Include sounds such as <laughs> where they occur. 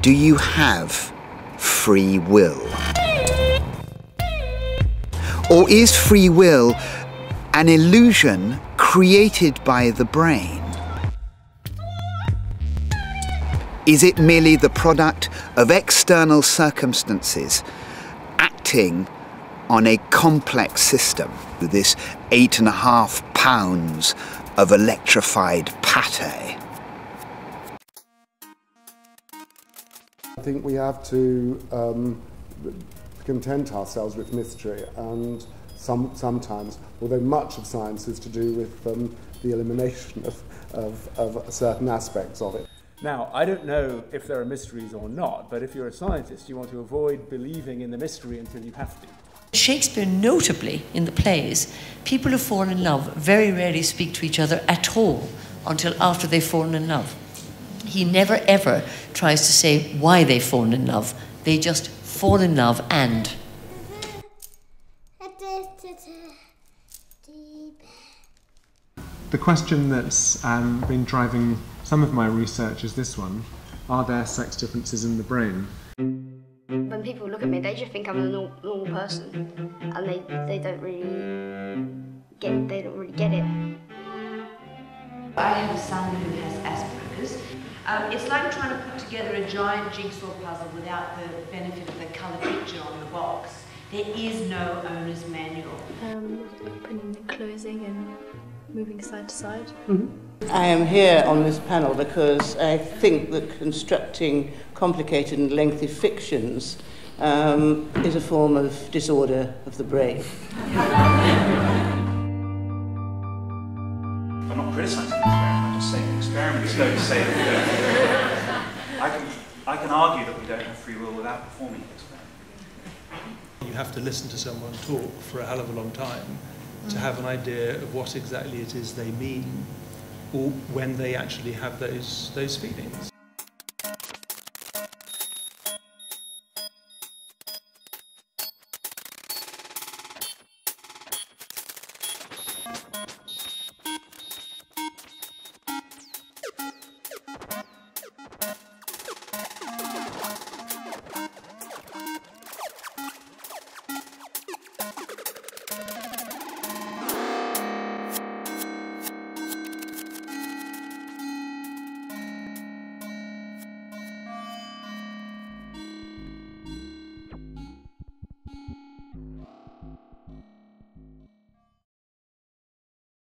do you have free will? Or is free will an illusion created by the brain? Is it merely the product of external circumstances acting on a complex system? This eight and a half pounds of electrified pate. I think we have to um, content ourselves with mystery and some, sometimes, although much of science is to do with um, the elimination of, of, of certain aspects of it. Now, I don't know if there are mysteries or not, but if you're a scientist, you want to avoid believing in the mystery until you have to. Shakespeare, notably in the plays, people who fall in love very rarely speak to each other at all until after they've fallen in love. He never ever tries to say why they've fallen in love. They just fall in love and. The question that's um, been driving some of my research is this one Are there sex differences in the brain? When people look at me, they just think I'm a normal person, and they, they don't really get they don't really get it. I have a son who has Asperger's. Um, it's like trying to put together a giant jigsaw puzzle without the benefit of the colour picture on the box. There is no owner's manual. Um, opening and closing and moving side to side. Mm-hmm. I am here on this panel because I think that constructing complicated and lengthy fictions um, is a form of disorder of the brain. <laughs> I'm not criticising the experiment, I'm just saying the experiments don't say that we don't. <laughs> I can, I can argue that we don't have free will without performing the experiment. You have to listen to someone talk for a hell of a long time to mm. have an idea of what exactly it is they mean or when they actually have those, those feelings.